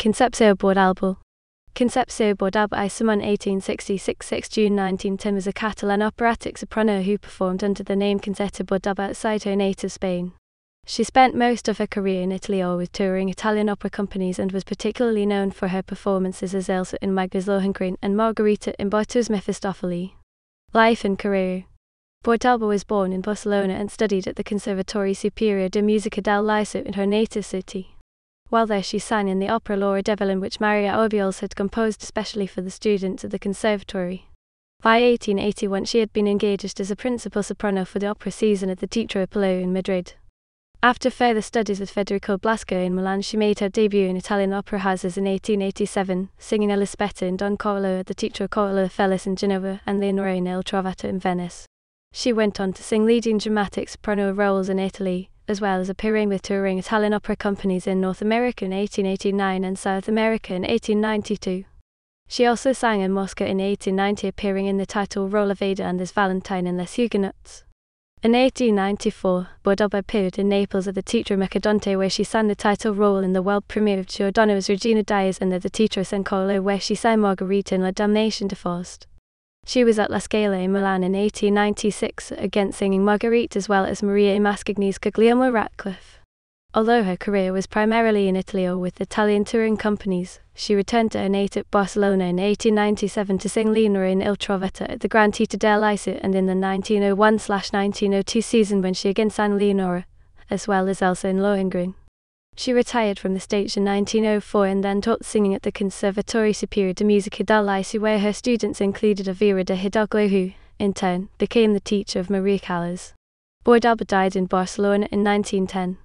Concepció Bordalba. Concepció Bordalba i Simón 1866 June 1910 was a Catalan operatic soprano who performed under the name Concetta Bordalba outside her native Spain. She spent most of her career in Italy or with touring Italian opera companies and was particularly known for her performances as Elsa in Macbeth Lohengrin and Margherita in Boito's Mefistofele. Life and career Bordalba was born in Barcelona and studied at the Conservatorio Superior de Música del Liceu in her native city. While there, she sang in the opera L'Ora d'Evelyn, which Maria Obiols had composed especially for the students at the conservatory. By 1881, she had been engaged as a principal soprano for the opera season at the Teatro Apollo in Madrid. After further studies with Federico Blasco in Milan, she made her debut in Italian opera houses in 1887, singing Elisabetta in Don Carlo at the Teatro Carlo Felice in Genova and Leonora in Il Trovatore in Venice. She went on to sing leading dramatic soprano roles in Italy, as well as appearing with touring Italian opera companies in North America in 1889 and South America in 1892. She also sang in Moscow in 1890, appearing in the title role of Aida and as Valentine in Les Huguenots. In 1894, Bordalba appeared in Naples at the Teatro Mercadante where she sang the title role in the world premiere of Giordano's Regina Diaz and at the Teatro San Carlo where she sang Marguerite in La Damnation de Faust. She was at La Scala in Milan in 1896, again singing Marguerite as well as Maria Mascagni's Guglielmo Ratcliff. Although her career was primarily in Italy or with Italian touring companies, she returned to her native Barcelona in 1897 to sing Leonora in Il Trovatore at the Gran Teatro del Liceu and in the 1901-1902 season when she again sang Leonora, as well as Elsa in Lohengrin. She retired from the stage in 1904 and then taught singing at the Conservatorio Superior de Música del where her students included Elvira de Hidalgo who, in turn, became the teacher of Maria Callas. Bordalba died in Barcelona in 1910.